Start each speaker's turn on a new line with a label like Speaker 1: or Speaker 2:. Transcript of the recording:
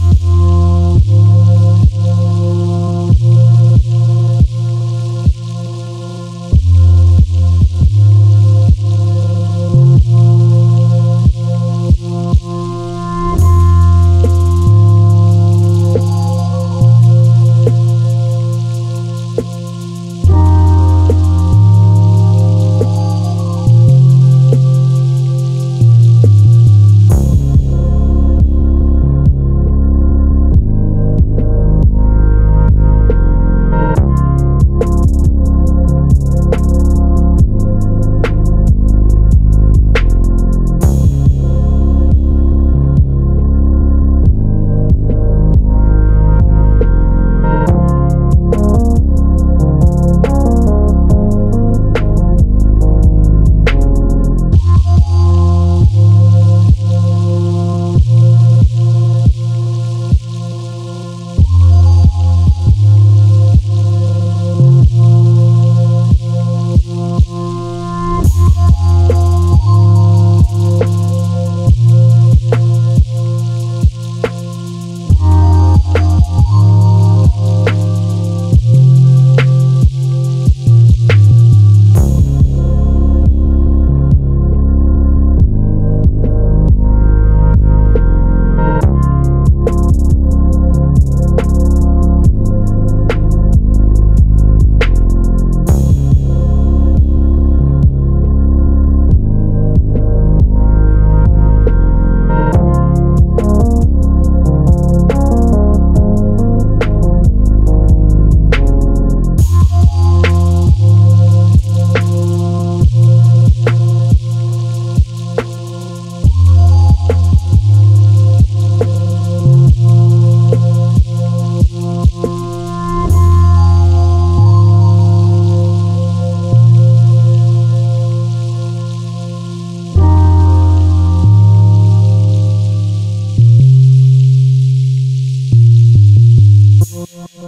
Speaker 1: you Thank you.